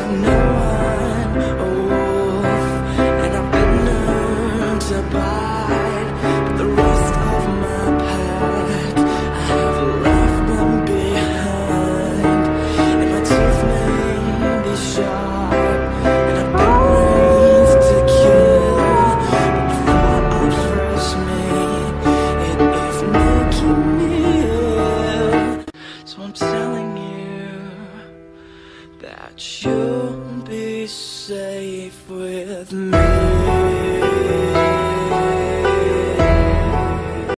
Know that you'll be safe with me.